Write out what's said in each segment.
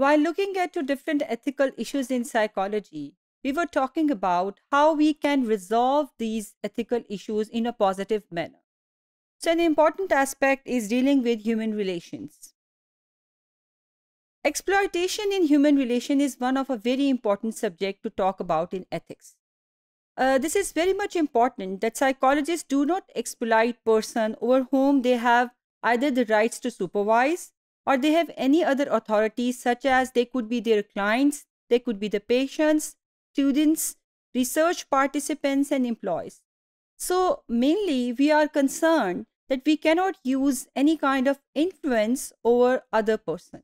while looking at two different ethical issues in psychology, we were talking about how we can resolve these ethical issues in a positive manner. So, an important aspect is dealing with human relations. Exploitation in human relation is one of a very important subject to talk about in ethics. Uh, this is very much important that psychologists do not exploit person over whom they have either the rights to supervise or they have any other authorities such as they could be their clients, they could be the patients, students, research participants and employees. So mainly we are concerned that we cannot use any kind of influence over other person.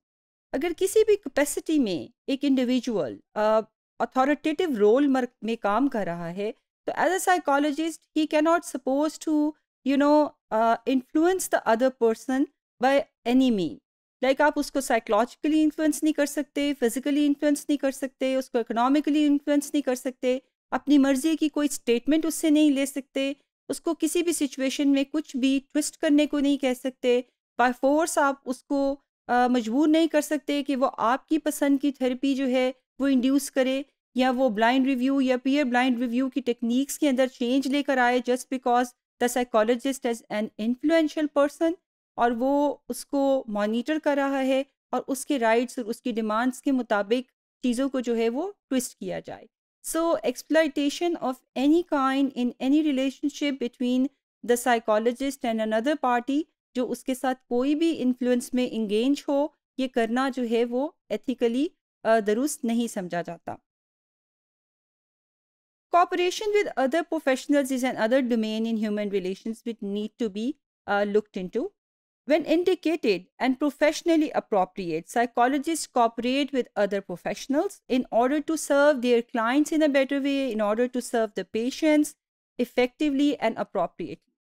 अगर किसी भी capacity में एक individual authoritative role में काम कर रहा है तो as a psychologist he cannot suppose to you know influence the other person by any mean like आप उसको साइकोलॉजिकली इन्फ्लुएंस नहीं कर सकते फिजिकली इन्फ्लुएंस नहीं कर सकते, उसको इकोनॉमिकली इन्फ्लुएंस नहीं कर सकते, अपनी मर्ज़ी की कोई स्टेटमेंट उससे नहीं ले सकते, उसको किसी भी सिचुएशन में कुछ भी ट्विस्ट करने को नहीं कह सकते बाय फोर्स आप उसको मजबूर नहीं कर सकते कि वो आपकी पसंद की थेरेपी जो है वो इंड्यूस करे, या वो ब्लाइंड रिव्यू या पीयर ब्लाइंड रिव्यू की टेक्निक्स के अंदर चेंज लेकर आए just because the psychologist as an influential person और वो उसको मॉनिटर कर रहा है और उसके राइट्स और उसकी डिमांड्स के मुताबिक चीज़ों को जो है वो ट्विस्ट किया जाए so exploitation of any kind in any relationship between the psychologist and another party जो उसके साथ कोई भी इन्फ्लुएंस में इंगेज हो ये करना जो है वो एथिकली दुरुस्त नहीं समझा जाता Cooperation with other professionals is another domain in human relations which need to be uh, looked into. When indicated and professionally appropriate, psychologists cooperate with other professionals in order to serve their clients in a better way, in order to serve the patients effectively and appropriately.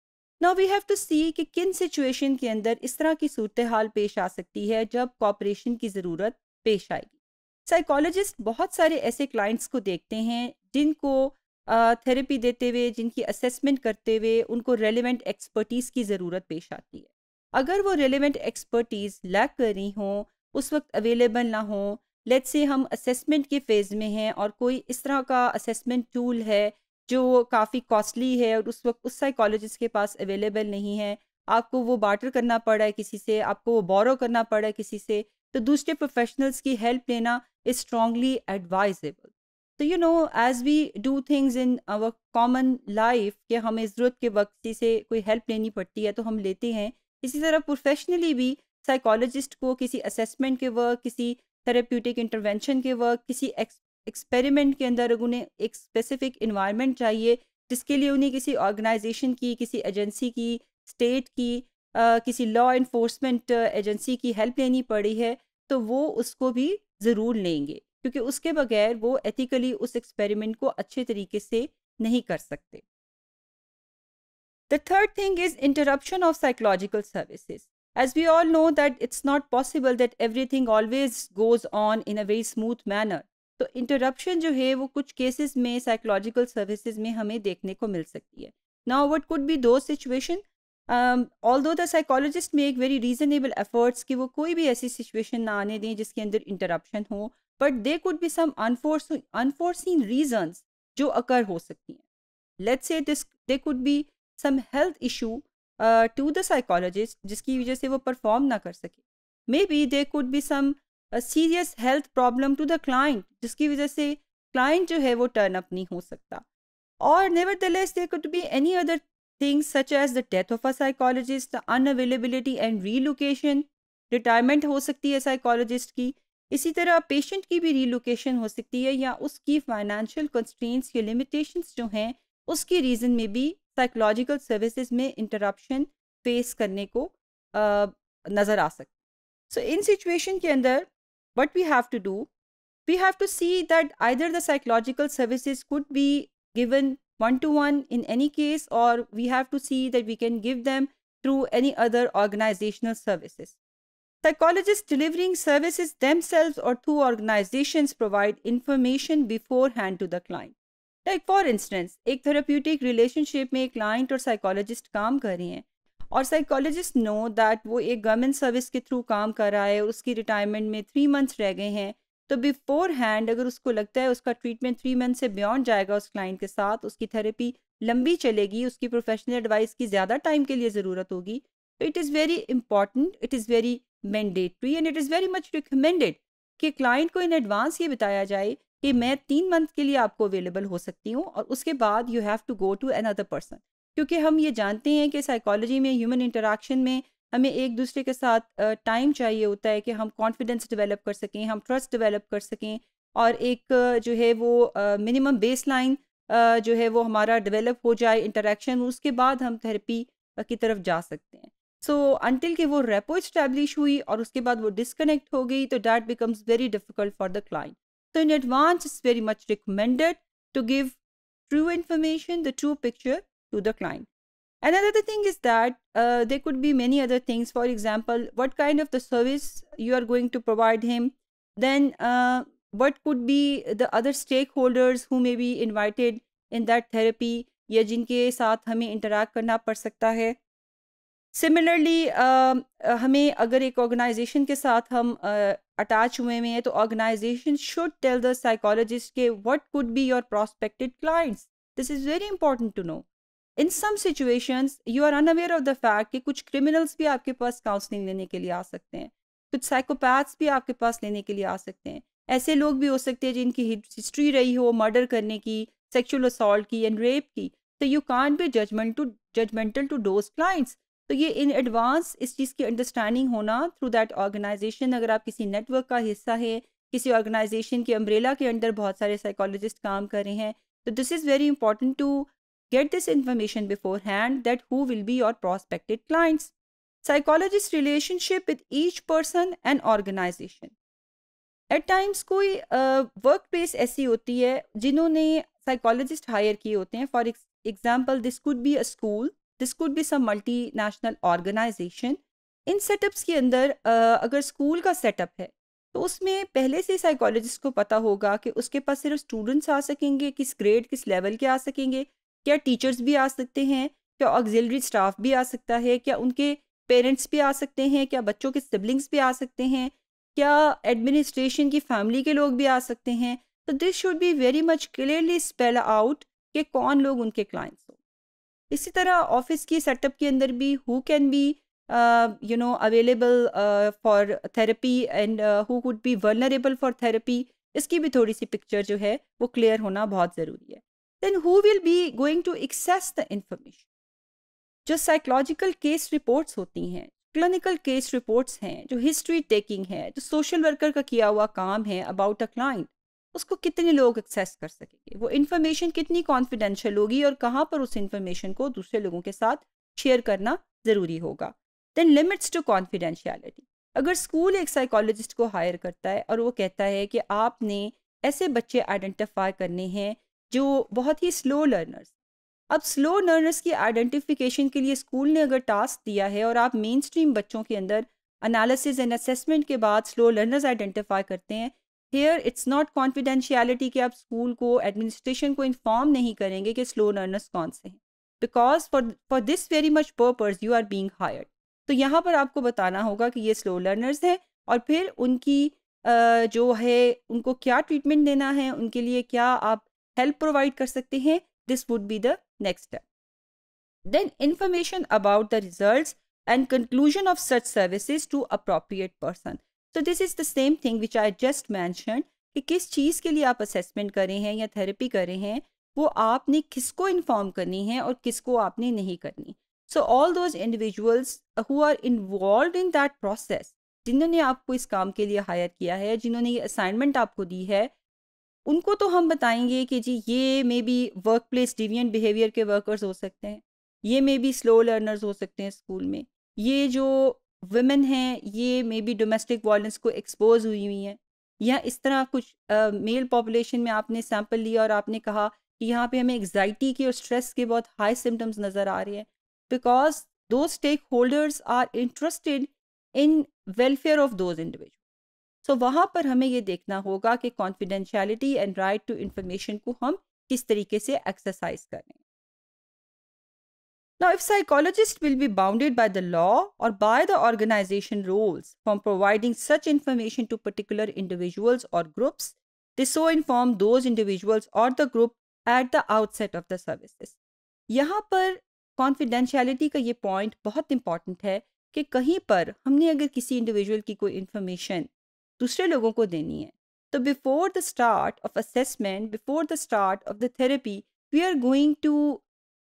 Now we have to see कि किन situation के अंदर इस तरह की सूरत हाल पेश आ सकती है जब कॉपरेशन की ज़रूरत पेश आएगी साइकोलॉजिस्ट बहुत सारे ऐसे क्लाइंट्स को देखते हैं जिनको थेरेपी देते हुए जिनकी असेसमेंट करते हुए उनको रेलिवेंट एक्सपर्टीज़ की ज़रूरत पेश आती है अगर वो रेलिवेंट एक्सपर्टीज़ लैक कर रही हों, उस वक्त अवेलेबल ना हो लेट से हम असेसमेंट के फ़ेज़ में हैं और कोई इस तरह का असेसमेंट टूल है जो काफ़ी कॉस्टली है और उस वक्त उस साइकोलॉजिस्ट के पास अवेलेबल नहीं है, आपको वो बार्टर करना पड़ा है किसी से, आपको वो बोरो करना पड़ा है किसी से तो दूसरे प्रोफेशनल्स की हेल्प लेना इज़ स्ट्रांगली एडवाइजेबल तो you know as we do things in our common life कि हमें ज़रूरत के वक्त से कोई हेल्प लेनी पड़ती है तो हम लेते हैं इसी तरह प्रोफेशनली भी साइकोलॉजिस्ट को किसी असेसमेंट के वर्क किसी थेरेप्यूटिक इंटरवेंशन के वर्क किसी एक्सपेरिमेंट के अंदर उन्हें एक स्पेसिफिक इन्वायरमेंट चाहिए जिसके लिए उन्हें किसी ऑर्गेनाइजेशन की किसी एजेंसी की स्टेट की आ, किसी लॉ इन्फोर्समेंट एजेंसी की हेल्प लेनी पड़ी है तो वो उसको भी ज़रूर लेंगे क्योंकि उसके बगैर वो एथिकली उस एक्सपेरिमेंट को अच्छे तरीके से नहीं कर सकते। The third thing is interruption of psychological services. As we all know that it's not possible that everything always goes on in a very smooth manner. तो इंटरप्शन जो है वो कुछ केसेस में साइकोलॉजिकल सर्विसेज़ में हमें देखने को मिल सकती है now what could be those situation although the psychologist make very reasonable efforts कि वो कोई भी ऐसी सिचुएशन ना आने दें जिसके अंदर इंटरप्शन हो but they could be some unforeseen reasons जो अकर हो सकती हैं let's say this they could be some health issue to the psychologist जिसकी वजह से वो परफॉर्म ना कर सके। Maybe they could be some serious health problem to the client जिसकी वजह से क्लाइंट जो है वो टर्न अप नहीं हो सकता। और nevertheless they could be any other things such as the death of a psychologist the unavailability and relocation retirement हो सकती है साइकोलॉजिस्ट की। इसी तरह पेशेंट की भी रीलोकेशन हो सकती है या उसकी फाइनेंशियल कंस्ट्रेंट्स या लिमिटेशंस जो हैं, उसकी रीज़न में भी साइकोलॉजिकल सर्विसेज में इंटरप्शन फेस करने को नज़र आ सकती सो इन सिचुएशन के अंदर what we have to do we have to see that either the psychological services could be given one to one in any case or we have to see that we can give them through any other organizational services. Psychologists delivering services themselves or through organizations provide information beforehand to the client. Like for instance एक therapeutic relationship में एक client और psychologist काम कर रहे हैं और psychologist know that वो एक गवर्नमेंट सर्विस के थ्रू काम कर रहा है उसकी रिटायरमेंट में थ्री मंथ्स रह गए हैं तो बिफोर हैंड अगर उसको लगता है उसका ट्रीटमेंट थ्री मंथ से बियॉन्ड जाएगा उस क्लाइंट के साथ, उसकी थेरेपी लंबी चलेगी, उसकी प्रोफेशनल एडवाइस की ज़्यादा टाइम के लिए ज़रूरत होगी तो it is very important it is very mandatory and it is very much recommended कि क्लाइंट को इन एडवांस ये बताया जाए कि मैं तीन मंथ के लिए आपको अवेलेबल हो सकती हूँ और उसके बाद you have to go to another person क्योंकि हम ये जानते हैं कि साइकोलॉजी में ह्यूमन इंटरेक्शन में हमें एक दूसरे के साथ टाइम चाहिए होता है कि हम कॉन्फिडेंस डेवलप कर सकें, हम ट्रस्ट डेवलप कर सकें और एक, जो है वो मिनिमम बेस लाइन जो है वो हमारा डेवलप हो जाए इंटरेक्शन उसके बाद हम थेरेपी की तरफ़ जा सकते हैं। सो अनटिल कि वो रेपो इस्टेब्लिश हुई और उसके बाद वो डिसकनेक्ट हो गई तो that becomes very difficult for the client So in advance, it's very much recommended to give true information, the true picture to the client. Another thing is that uh, there could be many other things. For example, what kind of the service you are going to provide him. Then uh, what could be the other stakeholders who may be invited in that therapy या जिनके साथ हमें interact करना पड़ सकता है similarly uh, uh, हमें अगर एक ऑर्गेनाइजेशन के साथ हम अटैच हुए हुए हैं तो organization should tell the psychologist के what could be your prospected clients this is very important to know in some situations you are unaware of the fact कि कुछ क्रिमिनल्स भी आपके पास काउंसलिंग लेने के लिए आ सकते हैं। कुछ साइकोपैथ्स भी आपके पास लेने के लिए आ सकते हैं। ऐसे लोग भी हो सकते हैं जिनकी हिस्ट्री रही हो मर्डर करने की सेक्शुअल असॉल्ट की एंड रेप की। तो you can be judgement too judgemental to those clients तो ये इन एडवांस इस चीज़ की अंडरस्टैंडिंग होना थ्रू दैट ऑर्गेनाइजेशन अगर आप किसी नेटवर्क का हिस्सा है, किसी ऑर्गेनाइजेशन के अम्ब्रेला के अंडर बहुत सारे साइकोलॉजिस्ट काम कर रहे हैं तो this is very important to get this information beforehand that who will be your prospective clients. Psychologist relationship with each person and organization. At times कोई वर्क प्लेस ऐसी होती है जिन्होंने साइकोलॉजिस्ट हायर किए होते हैं for example this could be a school this could be some multinational organization in setups के अंदर अगर स्कूल का सेटअप है तो उसमें पहले से साइकोलॉजिस्ट को पता होगा कि उसके पास सिर्फ़ स्टूडेंट्स आ सकेंगे, किस ग्रेड किस लेवल के आ सकेंगे। क्या टीचर्स भी आ सकते हैं? क्या ऑक्सिलरी स्टाफ भी आ सकता है? क्या उनके पेरेंट्स भी आ सकते हैं? क्या बच्चों के सिबलिंग्स भी आ सकते हैं? क्या एडमिनिस्ट्रेशन की फैमिली के लोग भी आ सकते हैं? तो this should be very much clearly spell out कि कौन लोग उनके क्लाइंट्स हो। इसी तरह ऑफ़िस की सेटअप के अंदर भी who can be you know available for therapy and who would be vulnerable for therapy इसकी भी थोड़ी सी पिक्चर जो है वो क्लियर होना बहुत ज़रूरी है। Then who will be going to access the information जो साइकोलॉजिकल केस रिपोर्ट्स होती हैं क्लिनिकल केस रिपोर्ट्स हैं, जो हिस्ट्री टेकिंग है, जो सोशल वर्कर का किया हुआ काम है अबाउट अ क्लाइंट उसको कितने लोग एक्सेस कर सकेंगे? वो इन्फॉर्मेशन कितनी कॉन्फिडेंशियल होगी और कहाँ पर उस इन्फॉर्मेशन को दूसरे लोगों के साथ शेयर करना ज़रूरी होगा? देन लिमिट्स टू कॉन्फिडेंशियलिटी अगर स्कूल एक साइकोलॉजिस्ट को हायर करता है और वो कहता है कि आपने ऐसे बच्चे आइडेंटिफाई करने हैं जो बहुत ही स्लो लर्नर्स अब स्लो लर्नर्स की आइडेंटिफिकेशन के लिए स्कूल ने अगर टास्क दिया है और आप मेन स्ट्रीम बच्चों के अंदर एनालिसिस एंड असेसमेंट के बाद स्लो लर्नर्स आइडेंटिफाई करते हैं हेयर इट्स नॉट कॉन्फिडेंशियलिटी कि आप स्कूल को एडमिनिस्ट्रेशन को इन्फॉर्म नहीं करेंगे कि स्लो लर्नर्स कौन से हैं। Because for for this very much purpose you are being hired तो यहाँ पर आपको बताना होगा कि ये स्लो लर्नर्स हैं और फिर उनकी जो है, उनको क्या ट्रीटमेंट देना है, उनके लिए क्या आप हेल्प प्रोवाइड कर सकते हैं this would be the next step then information about the result and conclusion of such services to appropriate person तो this is the same thing which I just mention कि किस चीज़ के लिए आप असेसमेंट कर हैं या थेरेपी कर हैं, वो आपने किसको इन्फॉर्म करनी है और किसको आपने नहीं करनी। So all those individuals who are involve in that process जिन्होंने आपको इस काम के लिए हायर किया है, जिन्होंने ये असाइनमेंट आपको दी है, उनको तो हम बताएँगे कि जी ये may be work place deviant behaviour के वर्कर्स हो सकते हैं, ये मे बी स्लो लर्नर्स हो सकते हैं स्कूल में, ये जो वुमेन हैं ये मे बी डोमेस्टिक वायलेंस को एक्सपोज हुई हुई हैं या इस तरह कुछ मेल uh, पॉपुलेशन में आपने सैंपल लिया और आपने कहा कि यहाँ पे हमें एग्जाइटी के और स्ट्रेस के बहुत हाई सिम्टम्स नज़र आ रहे हैं because two stakeholders are interested in welfare of those individual so वहाँ पर हमें ये देखना होगा कि confidentiality and right to information को हम किस तरीके से एक्सरसाइज करें। Now, if psychologists will be bounded by the law or by the organization rules from providing such information to particular individuals or groups, they so inform those individuals or the group at the outset of the services. यहाँ पर confidentiality का ये point बहुत important है कि कहीं पर हमने अगर किसी इंडिविजुअल की कोई इन्फॉर्मेशन दूसरे लोगों को देनी है तो before the start of assessment before the start of the therapy we are going to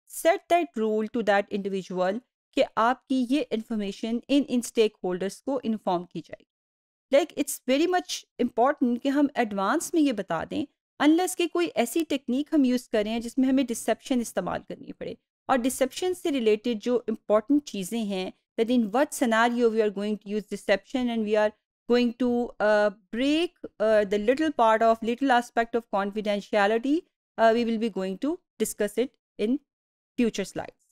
set that rule to that individual कि आपकी ये इन्फॉर्मेशन इन इन स्टेक होल्डर्स को इन्फॉर्म की जाएगी। Like it's very much important कि हम एडवांस में ये बता दें अनलेस कि कोई ऐसी टेक्निक हम यूज़ करें जिसमें हमें डिसेप्शन इस्तेमाल करनी पड़े। और डिसेप्शन से रिलेटेड जो इंपॉर्टेंट चीज़ें हैं that in what scenario we are going to use deception and we are break uh, the little part of little aspect of confidentiality uh, we will be going to discuss it in future slides